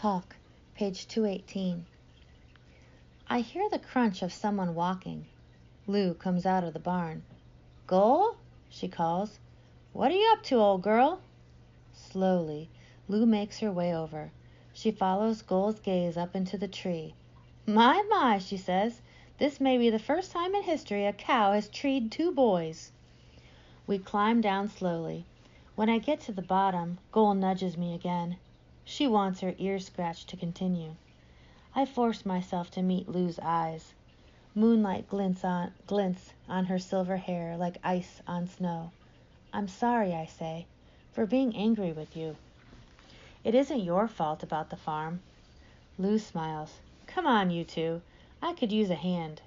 Talk, page 218. I hear the crunch of someone walking. Lou comes out of the barn. Gol? she calls. What are you up to, old girl? Slowly, Lou makes her way over. She follows Gol's gaze up into the tree. My, my, she says, this may be the first time in history a cow has treed two boys. We climb down slowly. When I get to the bottom, Gol nudges me again. She wants her ear scratched to continue. I force myself to meet Lou's eyes. Moonlight glints on, glints on her silver hair like ice on snow. I'm sorry, I say, for being angry with you. It isn't your fault about the farm. Lou smiles. Come on, you two. I could use a hand.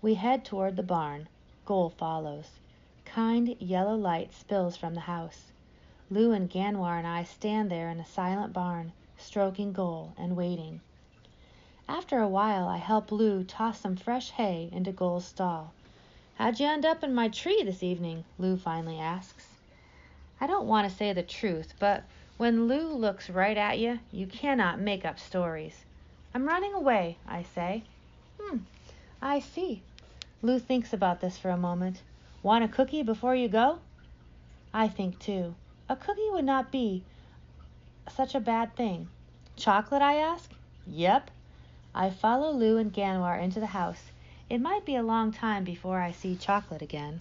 We head toward the barn. Gol follows. Kind yellow light spills from the house. Lou and Ganwar and I stand there in a silent barn, stroking Gol and waiting. After a while, I help Lou toss some fresh hay into Gol's stall. How'd you end up in my tree this evening? Lou finally asks. I don't want to say the truth, but when Lou looks right at you, you cannot make up stories. I'm running away, I say. Hmm, I see. Lou thinks about this for a moment. Want a cookie before you go? I think too. A cookie would not be such a bad thing. Chocolate, I ask? Yep. I follow Lou and Ganwar into the house. It might be a long time before I see Chocolate again.